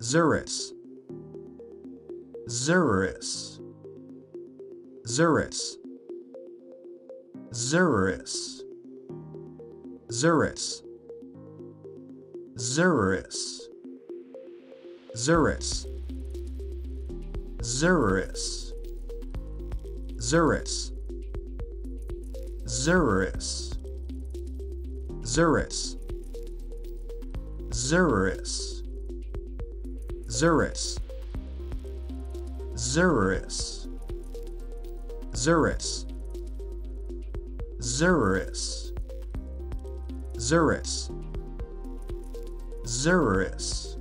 Zurus. Zurus. Zurus. Zurus. Zurus. Zurus. Zurus. Zurus. Zurus. Zurus. Zurus. Zurus. Zurus, Zurus, Zurus, Zurus, Zurus, Zurich.